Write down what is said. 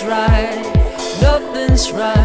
nothing's right, nothing's right.